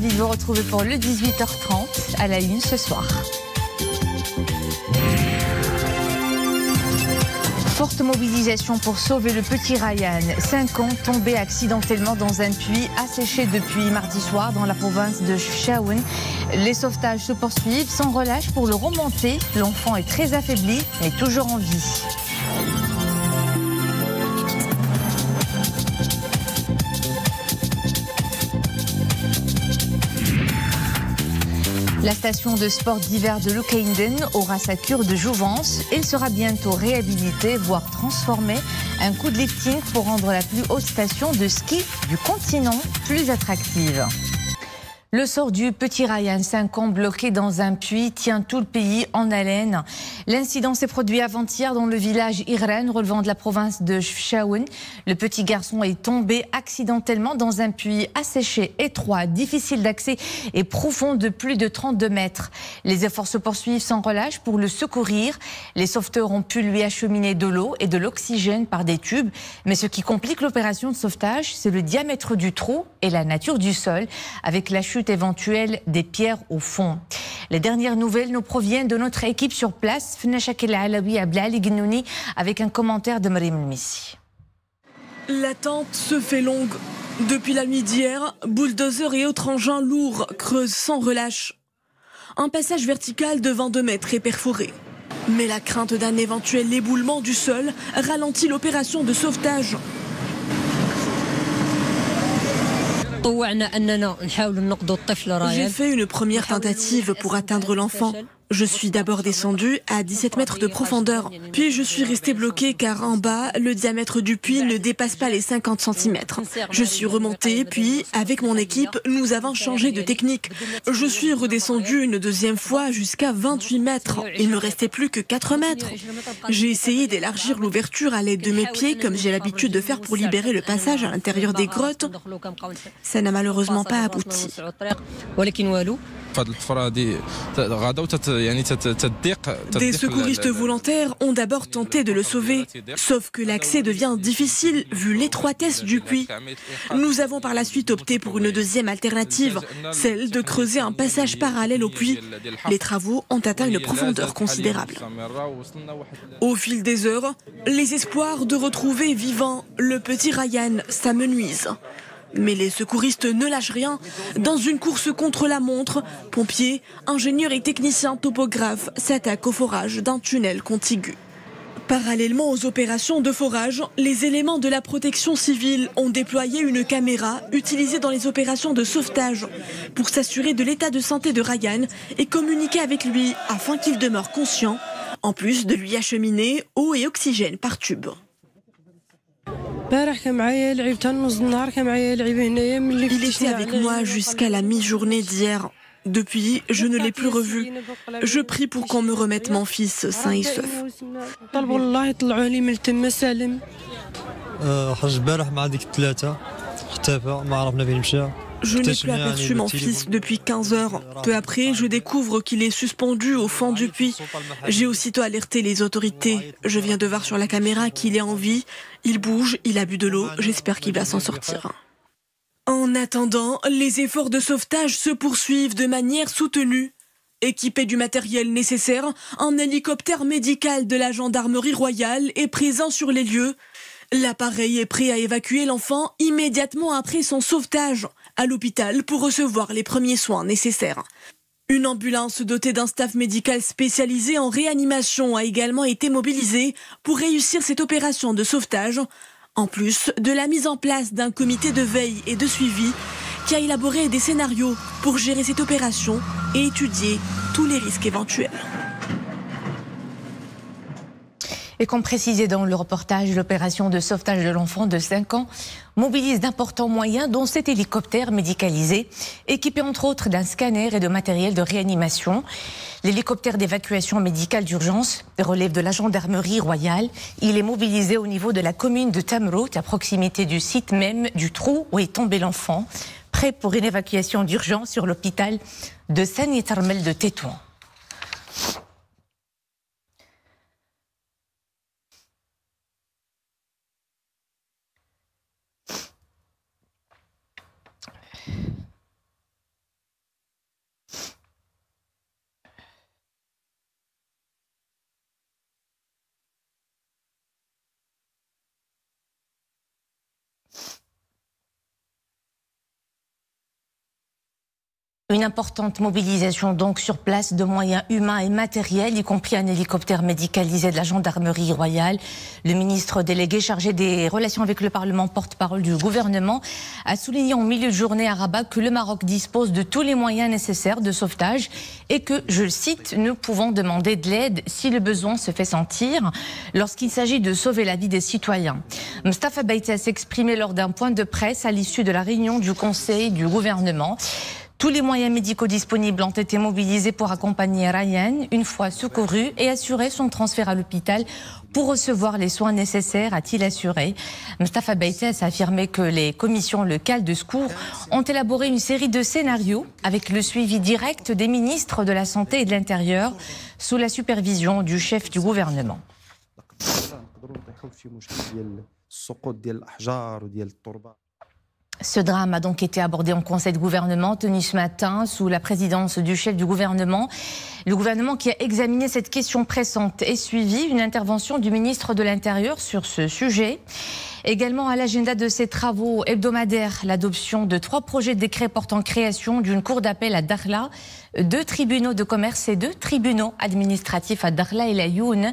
Ravi de vous retrouver pour le 18h30 à la une ce soir. Forte mobilisation pour sauver le petit Ryan, 5 ans, tombé accidentellement dans un puits asséché depuis mardi soir dans la province de Shaoun. Les sauvetages se poursuivent sans relâche pour le remonter. L'enfant est très affaibli, mais toujours en vie. La station de sport d'hiver de Lukeinden aura sa cure de jouvence. Elle sera bientôt réhabilitée, voire transformée. Un coup de lifting pour rendre la plus haute station de ski du continent plus attractive. Le sort du petit Ryan, 5 ans bloqué dans un puits, tient tout le pays en haleine. L'incident s'est produit avant-hier dans le village Irène, relevant de la province de Shaoun. Le petit garçon est tombé accidentellement dans un puits asséché, étroit, difficile d'accès et profond de plus de 32 mètres. Les efforts se poursuivent sans relâche pour le secourir. Les sauveteurs ont pu lui acheminer de l'eau et de l'oxygène par des tubes. Mais ce qui complique l'opération de sauvetage, c'est le diamètre du trou et la nature du sol, avec la chute éventuelle des pierres au fond. Les dernières nouvelles nous proviennent de notre équipe sur place, Alawi avec un commentaire de Marim Missi. L'attente se fait longue. Depuis la nuit d'hier, bulldozers et autres engins lourds creusent sans relâche. Un passage vertical de 22 mètres est perforé. Mais la crainte d'un éventuel éboulement du sol ralentit l'opération de sauvetage. J'ai fait une première tentative pour atteindre l'enfant. Je suis d'abord descendu à 17 mètres de profondeur, puis je suis resté bloqué car en bas, le diamètre du puits ne dépasse pas les 50 cm. Je suis remonté, puis avec mon équipe, nous avons changé de technique. Je suis redescendu une deuxième fois jusqu'à 28 mètres. Il ne restait plus que 4 mètres. J'ai essayé d'élargir l'ouverture à l'aide de mes pieds comme j'ai l'habitude de faire pour libérer le passage à l'intérieur des grottes. Ça n'a malheureusement pas abouti. Des secouristes volontaires ont d'abord tenté de le sauver, sauf que l'accès devient difficile vu l'étroitesse du puits. Nous avons par la suite opté pour une deuxième alternative, celle de creuser un passage parallèle au puits. Les travaux ont atteint une profondeur considérable. Au fil des heures, les espoirs de retrouver vivant le petit Ryan s'amenuisent. Mais les secouristes ne lâchent rien. Dans une course contre la montre, pompiers, ingénieurs et techniciens topographes s'attaquent au forage d'un tunnel contigu. Parallèlement aux opérations de forage, les éléments de la protection civile ont déployé une caméra utilisée dans les opérations de sauvetage pour s'assurer de l'état de santé de Ryan et communiquer avec lui afin qu'il demeure conscient, en plus de lui acheminer eau et oxygène par tube. Il était avec moi jusqu'à la mi-journée d'hier. Depuis, je ne l'ai plus revu. Je prie pour qu'on me remette mon fils sain et sauf. Je n'ai plus aperçu mon fils depuis 15 heures. Peu après, je découvre qu'il est suspendu au fond du puits. J'ai aussitôt alerté les autorités. Je viens de voir sur la caméra qu'il est en vie. Il bouge, il a bu de l'eau. J'espère qu'il va s'en sortir. En attendant, les efforts de sauvetage se poursuivent de manière soutenue. Équipé du matériel nécessaire, un hélicoptère médical de la gendarmerie royale est présent sur les lieux. L'appareil est prêt à évacuer l'enfant immédiatement après son sauvetage à l'hôpital pour recevoir les premiers soins nécessaires. Une ambulance dotée d'un staff médical spécialisé en réanimation a également été mobilisée pour réussir cette opération de sauvetage, en plus de la mise en place d'un comité de veille et de suivi qui a élaboré des scénarios pour gérer cette opération et étudier tous les risques éventuels. Et comme précisé dans le reportage, l'opération de sauvetage de l'enfant de 5 ans mobilise d'importants moyens, dont cet hélicoptère médicalisé, équipé entre autres d'un scanner et de matériel de réanimation. L'hélicoptère d'évacuation médicale d'urgence relève de la gendarmerie royale. Il est mobilisé au niveau de la commune de Tamrout, à proximité du site même du trou où est tombé l'enfant, prêt pour une évacuation d'urgence sur l'hôpital de Saint-Nitarmel de Tétouan. Une importante mobilisation donc sur place de moyens humains et matériels, y compris un hélicoptère médicalisé de la gendarmerie royale. Le ministre délégué chargé des relations avec le Parlement, porte-parole du gouvernement, a souligné en milieu de journée à Rabat que le Maroc dispose de tous les moyens nécessaires de sauvetage et que, je cite, nous pouvons demander de l'aide si le besoin se fait sentir lorsqu'il s'agit de sauver la vie des citoyens. Mustafa Baïta s'est exprimé lors d'un point de presse à l'issue de la réunion du Conseil du gouvernement. Tous les moyens médicaux disponibles ont été mobilisés pour accompagner Ryan une fois secouru et assurer son transfert à l'hôpital pour recevoir les soins nécessaires, a-t-il assuré. Mustafa Baites a affirmé que les commissions locales de secours ont élaboré une série de scénarios avec le suivi direct des ministres de la Santé et de l'Intérieur sous la supervision du chef du gouvernement. Ce drame a donc été abordé en conseil de gouvernement tenu ce matin sous la présidence du chef du gouvernement. Le gouvernement qui a examiné cette question pressante et suivi une intervention du ministre de l'Intérieur sur ce sujet. Également à l'agenda de ces travaux hebdomadaires, l'adoption de trois projets de décret portant création d'une cour d'appel à Darla, deux tribunaux de commerce et deux tribunaux administratifs à Darla et Layoun,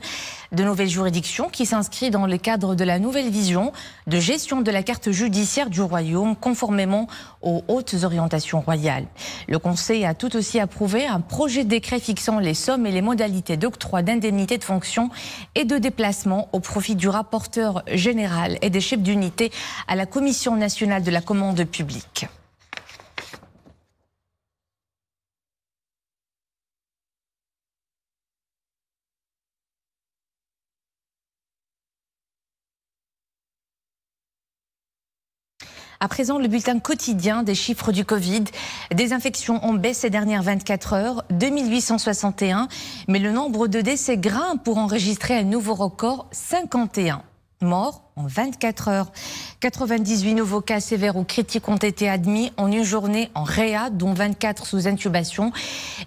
de nouvelles juridictions qui s'inscrivent dans le cadre de la nouvelle vision de gestion de la carte judiciaire du royaume conformément aux hautes orientations royales. Le Conseil a tout aussi approuvé un projet de décret fixant les sommes et les modalités d'octroi d'indemnités de fonction et de déplacement au profit du rapporteur général et des chefs d'unité à la Commission nationale de la commande publique. À présent, le bulletin quotidien des chiffres du Covid. Des infections ont baissé ces dernières 24 heures, 2861, mais le nombre de décès grimpe pour enregistrer un nouveau record, 51 morts en 24 heures. 98 nouveaux cas sévères ou critiques ont été admis en une journée en réa, dont 24 sous intubation.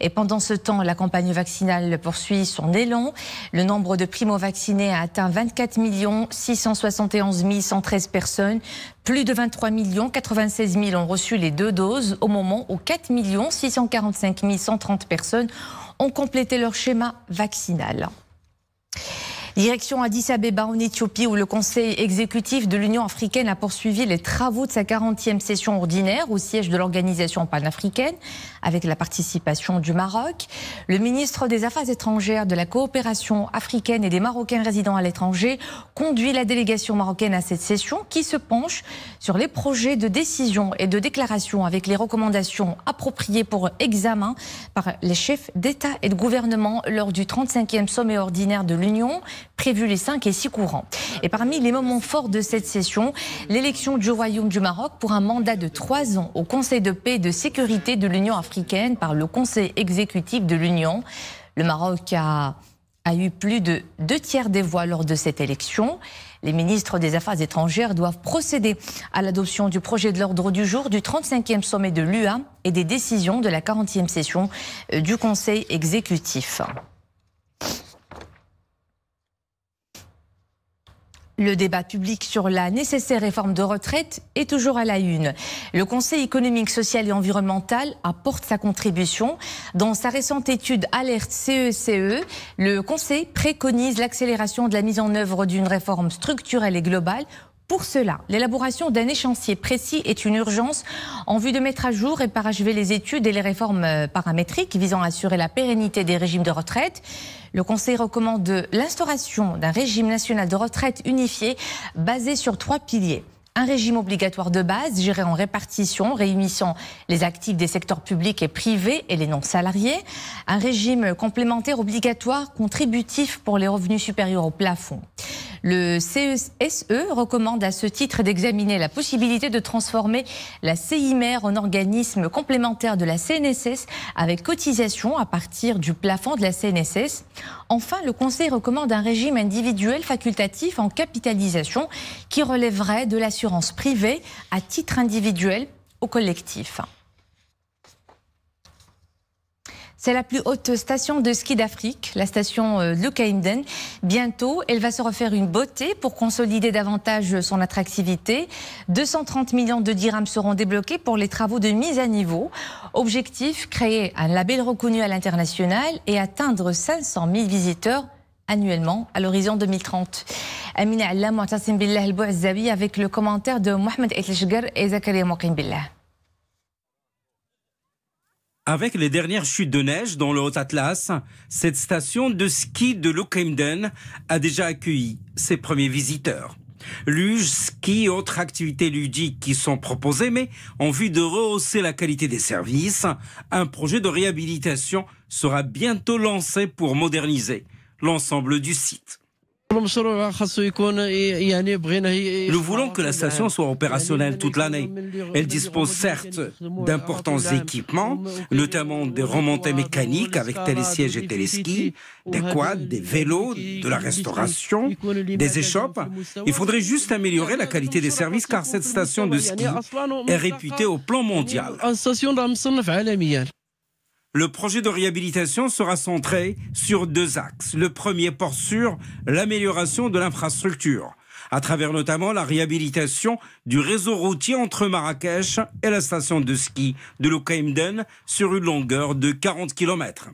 Et pendant ce temps, la campagne vaccinale poursuit son élan. Le nombre de primo-vaccinés a atteint 24 671 113 personnes. Plus de 23 96 000 ont reçu les deux doses, au moment où 4 645 130 personnes ont complété leur schéma vaccinal. Direction Addis Abeba en Éthiopie où le Conseil exécutif de l'Union africaine a poursuivi les travaux de sa 40e session ordinaire au siège de l'organisation panafricaine avec la participation du Maroc. Le ministre des Affaires étrangères de la coopération africaine et des Marocains résidant à l'étranger conduit la délégation marocaine à cette session qui se penche sur les projets de décision et de déclaration avec les recommandations appropriées pour examen par les chefs d'État et de gouvernement lors du 35e sommet ordinaire de l'Union prévu les 5 et 6 courants. Et parmi les moments forts de cette session, l'élection du Royaume du Maroc pour un mandat de 3 ans au Conseil de paix et de sécurité de l'Union africaine par le Conseil exécutif de l'Union. Le Maroc a, a eu plus de deux tiers des voix lors de cette élection. Les ministres des Affaires étrangères doivent procéder à l'adoption du projet de l'ordre du jour du 35e sommet de l'UA et des décisions de la 40e session euh, du Conseil exécutif. Le débat public sur la nécessaire réforme de retraite est toujours à la une. Le Conseil économique, social et environnemental apporte sa contribution. Dans sa récente étude Alerte CECE, e, le Conseil préconise l'accélération de la mise en œuvre d'une réforme structurelle et globale pour cela, l'élaboration d'un échéancier précis est une urgence en vue de mettre à jour et parachever les études et les réformes euh, paramétriques visant à assurer la pérennité des régimes de retraite. Le Conseil recommande l'instauration d'un régime national de retraite unifié basé sur trois piliers un régime obligatoire de base géré en répartition, réunissant les actifs des secteurs publics et privés et les non salariés, un régime complémentaire obligatoire contributif pour les revenus supérieurs au plafond. Le CESE recommande à ce titre d'examiner la possibilité de transformer la CIMER en organisme complémentaire de la CNSS avec cotisation à partir du plafond de la CNSS. Enfin, le Conseil recommande un régime individuel facultatif en capitalisation qui relèverait de l'assurance privée à titre individuel au collectif. C'est la plus haute station de ski d'Afrique, la station euh, Lukainden. Bientôt, elle va se refaire une beauté pour consolider davantage son attractivité. 230 millions de dirhams seront débloqués pour les travaux de mise à niveau. Objectif, créer un label reconnu à l'international et atteindre 500 000 visiteurs annuellement à l'horizon 2030. Amina Allam, Billah avec le commentaire de Mohamed et Zakaria Billah. Avec les dernières chutes de neige dans le Haut-Atlas, cette station de ski de Lookhampton a déjà accueilli ses premiers visiteurs. Luge, ski autres activités ludiques qui sont proposées, mais en vue de rehausser la qualité des services, un projet de réhabilitation sera bientôt lancé pour moderniser l'ensemble du site. Nous voulons que la station soit opérationnelle toute l'année. Elle dispose certes d'importants équipements, notamment des remontées mécaniques avec télésièges et téléskis, des quads, des vélos, de la restauration, des échoppes. Il faudrait juste améliorer la qualité des services car cette station de ski est réputée au plan mondial. Le projet de réhabilitation sera centré sur deux axes. Le premier porte sur l'amélioration de l'infrastructure, à travers notamment la réhabilitation du réseau routier entre Marrakech et la station de ski de Loukhaimden sur une longueur de 40 km.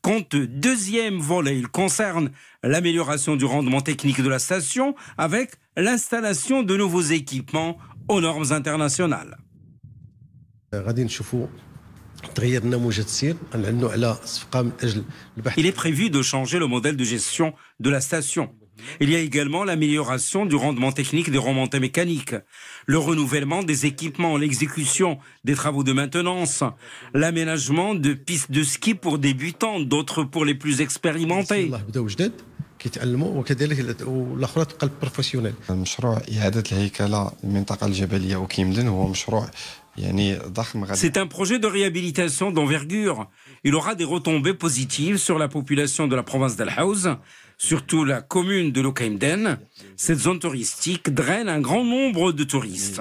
Quant au deuxième volet, il concerne l'amélioration du rendement technique de la station avec l'installation de nouveaux équipements aux normes internationales. Il est prévu de changer le modèle de gestion de la station. Il y a également l'amélioration du rendement technique des remontées mécaniques, le renouvellement des équipements, l'exécution des travaux de maintenance, l'aménagement de pistes de ski pour débutants, d'autres pour les plus expérimentés. C'est un projet de réhabilitation d'envergure. Il aura des retombées positives sur la population de la province d'Al Haouz, surtout la commune de Lokaimden. Cette zone touristique draine un grand nombre de touristes.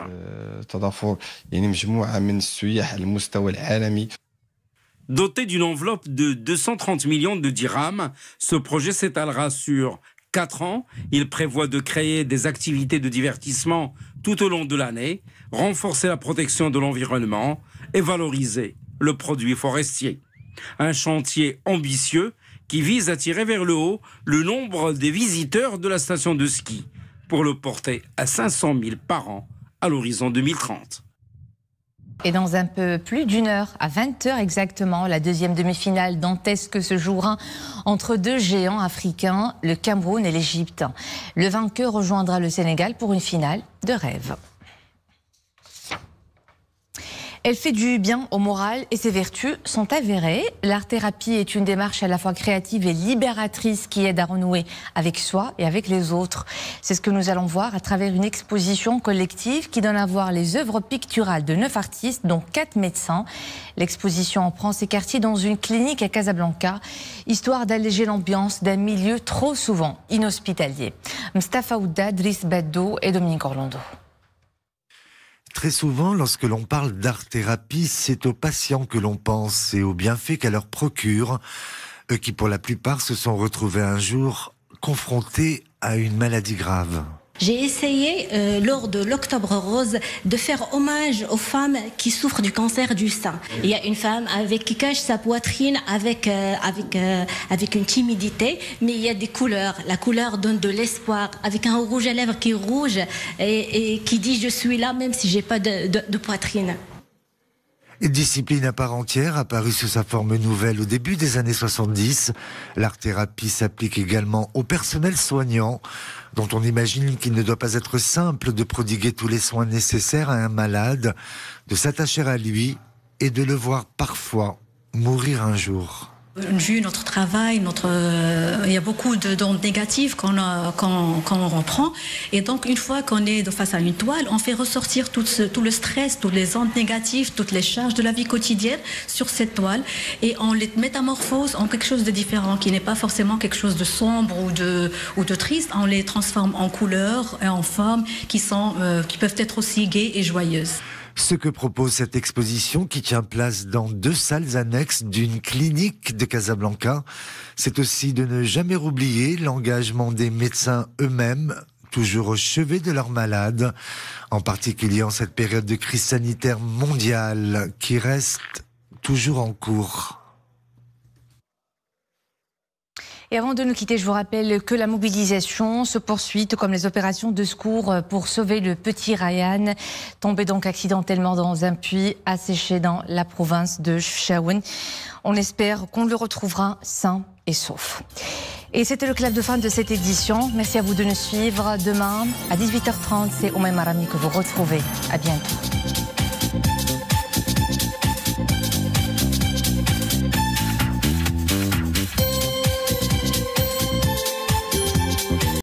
Doté d'une enveloppe de 230 millions de dirhams, ce projet s'étalera sur 4 ans. Il prévoit de créer des activités de divertissement tout au long de l'année, renforcer la protection de l'environnement et valoriser le produit forestier. Un chantier ambitieux qui vise à tirer vers le haut le nombre des visiteurs de la station de ski pour le porter à 500 000 par an à l'horizon 2030. Et dans un peu plus d'une heure, à 20h exactement, la deuxième demi-finale dantesque se jouera entre deux géants africains, le Cameroun et l'Égypte. Le vainqueur rejoindra le Sénégal pour une finale de rêve. Elle fait du bien au moral et ses vertus sont avérées. L'art-thérapie est une démarche à la fois créative et libératrice qui aide à renouer avec soi et avec les autres. C'est ce que nous allons voir à travers une exposition collective qui donne à voir les œuvres picturales de neuf artistes, dont quatre médecins. L'exposition en prend ses quartiers dans une clinique à Casablanca, histoire d'alléger l'ambiance d'un milieu trop souvent inhospitalier. Mustafa Ouda, Driss Baddo et Dominique Orlando. Très souvent, lorsque l'on parle d'art-thérapie, c'est aux patients que l'on pense et aux bienfaits qu'elle leur procure, eux qui pour la plupart se sont retrouvés un jour confrontés à une maladie grave. J'ai essayé, euh, lors de l'Octobre Rose, de faire hommage aux femmes qui souffrent du cancer du sein. Il y a une femme avec, qui cache sa poitrine avec, euh, avec, euh, avec une timidité, mais il y a des couleurs. La couleur donne de l'espoir, avec un rouge à lèvres qui est rouge et, qui dit je suis là même si j'ai pas de, poitrine. Discipline à part entière, apparue sous sa forme nouvelle au début des années 70, l'art-thérapie s'applique également au personnel soignant, dont on imagine qu'il ne doit pas être simple de prodiguer tous les soins nécessaires à un malade, de s'attacher à lui et de le voir parfois mourir un jour vue notre travail, notre, euh, il y a beaucoup d'ondes négatives qu'on qu'on reprend. Et donc, une fois qu'on est face à une toile, on fait ressortir tout le stress, toutes les ondes négatives, toutes les charges de la vie quotidienne sur cette toile et on les métamorphose en quelque chose de différent, qui n'est pas forcément quelque chose de sombre ou de, ou de triste. On les transforme en couleurs et en formes qui, sont, euh, qui peuvent être aussi gaies et joyeuses. Ce que propose cette exposition qui tient place dans deux salles annexes d'une clinique de Casablanca, c'est aussi de ne jamais oublier l'engagement des médecins eux-mêmes toujours au chevet de leurs malades, en particulier en cette période de crise sanitaire mondiale qui reste toujours en cours. Et avant de nous quitter, je vous rappelle que la mobilisation se poursuit, comme les opérations de secours pour sauver le petit Ryan, tombé donc accidentellement dans un puits asséché dans la province de Shawen. On espère qu'on le retrouvera sain et sauf. Et c'était le club de fin de cette édition. Merci à vous de nous suivre. Demain, à 18h30, c'est Oumé Marami que vous retrouvez. À bientôt.